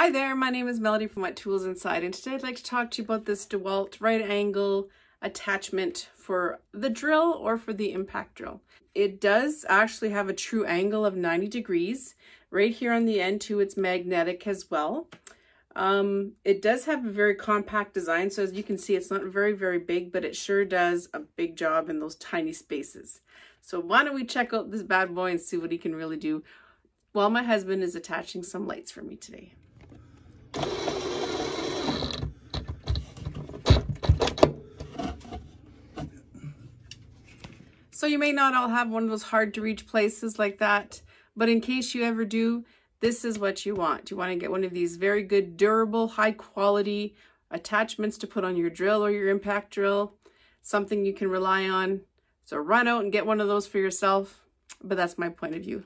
Hi there, my name is Melody from What Tools Inside and today I'd like to talk to you about this DeWalt right angle attachment for the drill or for the impact drill. It does actually have a true angle of 90 degrees. Right here on the end too, it's magnetic as well. Um, it does have a very compact design, so as you can see, it's not very, very big, but it sure does a big job in those tiny spaces. So why don't we check out this bad boy and see what he can really do while my husband is attaching some lights for me today. So you may not all have one of those hard to reach places like that, but in case you ever do, this is what you want. You want to get one of these very good, durable, high quality attachments to put on your drill or your impact drill, something you can rely on. So run out and get one of those for yourself, but that's my point of view.